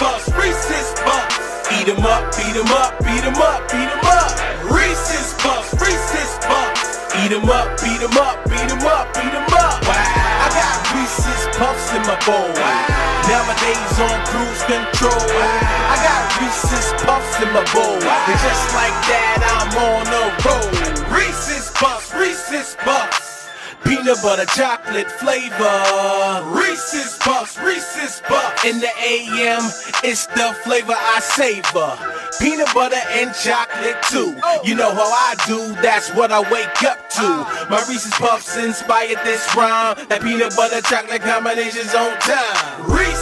Puffs, Reese's Puffs. Eat 'em up, beat 'em up, beat 'em up, beat 'em up. Reese's Puffs, Reese's Puffs. Eat 'em up, beat 'em up, beat 'em up, beat 'em up. Wow. I got Reese's Puffs in my bowl. Wow. Nowadays on cruise control. Wow. I got Reese's Puffs in my bowl. And just like that, I'm on a roll. Reese's Puffs, Reese's Puffs. Peanut butter chocolate flavor. In the AM, it's the flavor I savor. Peanut butter and chocolate too. You know how I do, that's what I wake up to. My Reese's Puffs inspired this rhyme. That peanut butter chocolate combination's on time. Reese's